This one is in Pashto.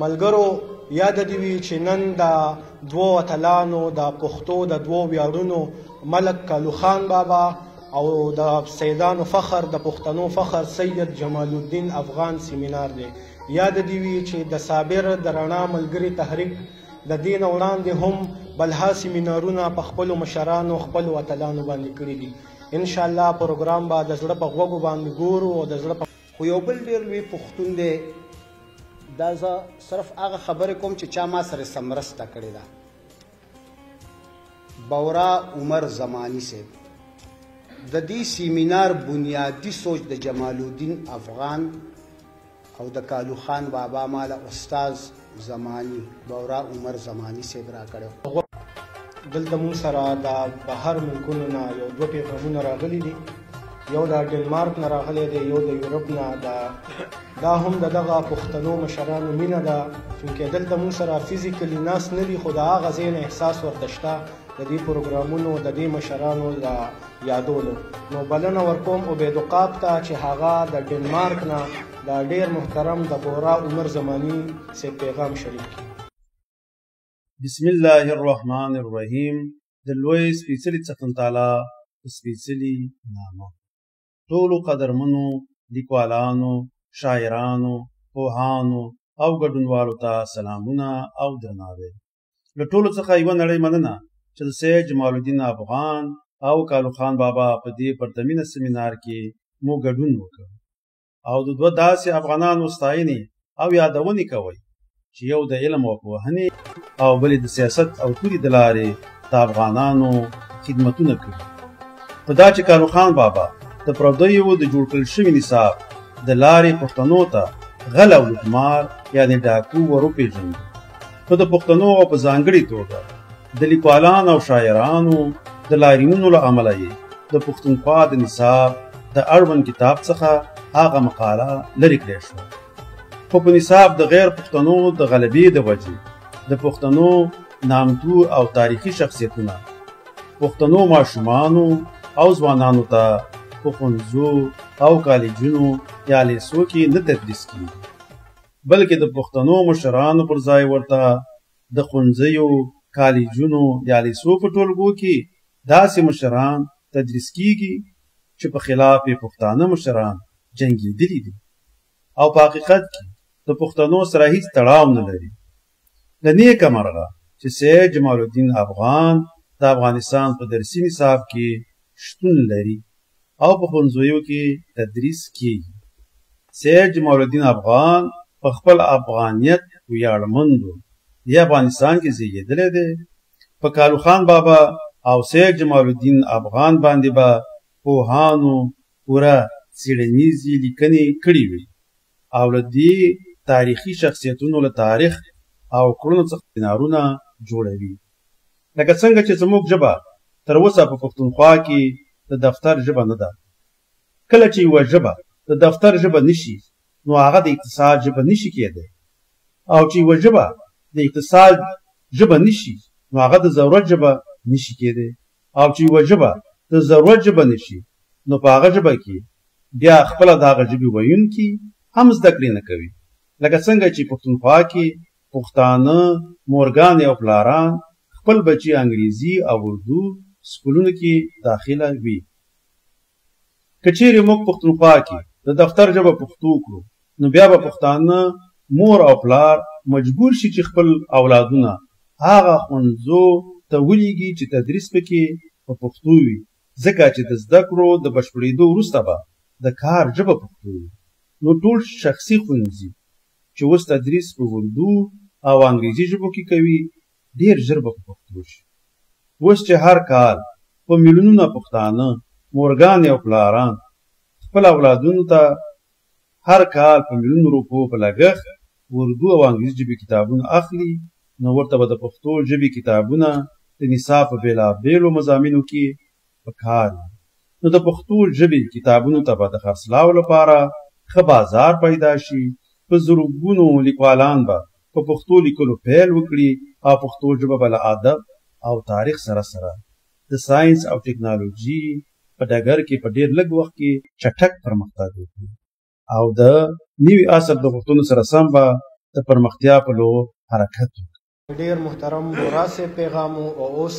ملګرو یاد دی وی چې نن د دوو اتلانو د پښتو د دوو ویاړونو ملک کالو خان بابا او د سیدانو فخر د پښتنو فخر سید جمال الدین افغان سیمینار دی یاد دی وی چې د صابر د رڼا ملګری تحریک د دین وړاندې هم بلها سیمینارونه په خپل مشرانو خپل وتلانو باندې کړی دي ان شاء الله پروګرام به د زړه په غوګو باندې ګورو او د زړه په خو یو بل ډیر لوی پښتون دی دا زه صرف هغه خبرې کوم چې چا ما سره سمرسته کړې ده بورا عمر زمانی صاحب د دې سیمینار بنیادی سوچ د جمال الدین افغان او د کالو خان بابا مال استاد زمانی بورا عمر زمانی صاحب راکړو دلته مون سره د بهر ملکونو نه یو دوه پیغامونه راغلي دي یو د ډنمارک نه راغلی دی یو د یورپ نه دا دا هم د دغه پښتنو مشرانو مینه ده چونکې دلته مون سره فزیکلی ناس نه دي خو د هغه ځای نه احساس ورته شته د دې پروګرامونو د دې مشرانو د یادولو نو بلنه ورکوم عبیدقاب ته چې هغه د ډنمارک نه د ډیر محترم د بورا عمر زمانی سه پیغام شریک کړي بسم الله الرحمن الرحیم د لوی سپیڅلی څخه تعالی سپیڅلی نامه ټول قدرمنو لیکوالانو شاعرانو پوهانو او ګډونوالو ته سلامونه او درناوی له ټولو څخه یوه نړۍ مننه چې د سید جمال الدین افغان او کالو خان بابا په دې پرتمینه سیمینار کې مو ګډون وکړ او د دوه داسې افغانانو ستاینې او یادونې کوي چې یو د علم او پوهنې او بلې د سیاست او توري د لارې د افغانانو خدمتونه کړي په دا چې کالو خان بابا د پردیو د جوړ کړل شوي نصاب د لارې پښتنو ته غل او لوټمار یعنې ډاکو وروپېژني خو د پښتنو او په ځانګړي توګه د لیکوالان او شاعرانو د لاریونو له امله یې د پښتونخوا د نصاب د اړوند کتاب څخه هغه مقاله لرې کړې شوه خو په نصاب د غیر پښتنو د غلبې د وجې د پښتنو نامتو او تاریخي شخصیتونه پښتنو ماشومانو او ځوانانو ته په ښوونځو او کالجونو یا لیسو کې نه تدریس کیږي بلکې د پښتنو مشرانو پر ځای ورته د ښونځيو، کاليجونو يا ليسو په ټولګو کې داسې مشران تدريس کيږي چې په خلاف يې پښتانه مشران جنګيدلي دي او په حقيقت کې د پښتنو سره هيڅ تړاو نه لري له نېکه مرغه چې سید جمال الدین افغان د افغانستان په درسي نصاب کې شتون لري او په ښوونځیو کې تدریس کېږي. سید جمال الدین افغان په خپل افغانیت ویاړمند و. دی افغانستان کې زېږېدلی دی. په کالو خان بابا او سید جمال الدین افغان باندې به پوهانو پوره څېړنیزې لیکنې کړې وي. او له دې تاریخي شخصیتونو له تاریخ او کړنو څخه سینارونه جوړوي. لکه څنګه چې زموږ ژبه تر اوسه په پښتونخوا کې د دفتر ژبه نه ده. کله چې یوه ژبه د دفتر ژبه نه شي، نو هغه د اقتصاد ژبه نه شي کېدای او چې یوه ژبه د اقتصاد ژبه نه شي، نو هغه د ضرورت ژبه نه شي کېدای. او چې یوه ژبه د ضرورت ژبه نه شي، نو په هغه ژبه کې بیا خپله د هغه ژبې ویونکي هم زده کړې نه کوي، لکه څنګه چې پښتونخوا کې پښتانه، مورګانې او پلاران خپل بچي انګریزي او اردو سکولونو کې داخله وي. که چیرې موږ پښتونخوا کې د دفتر ژبه پښتو کړو نو بیا به پښتانه مور او پلار مجبور شي چې خپل اولادونه هغه ښونځو ته ولیږي چې تدریس پکې په پښتو وي ځکه چې د زده کړو د بشپړیدو وروسته به د کار ژبه پښتو وي نو ټول شخصي ښونځي چې اوس تدریس په اردو او انګریزي ژبو کې کوي ډېر ژر به په پښتو شي. اوس چې هر کال په میلیونونه پښتانه مورګانې او پلاران خپل اولادونو ته هر کال په میلیون روپو په لګښت اردو او انګریزي ژبې کتابونه اخلي، نو ورته به د پښتو ژبې کتابونه د نصاب په بېلابېلو مضامینو کې په کار وي، نو د پښتو ژبې کتابونو ته به د خرڅلاو لپاره ښه بازار پیدا شي، په زرګونو لیکوالان به په پښتو لیکلو پیل وکړي او پښتو ژبه به له ادب او تاریخ سره سره د ساینس او ټکنالوژي په ډګر کې په ډېر لږ وخت کې چټک پرمختګ وکړي او د نوي عصر د غوښتنو سره سم به د پرمختیا په لور حرکت وکړي. ډیر محترم ورور صاحب پیغام مو اوس.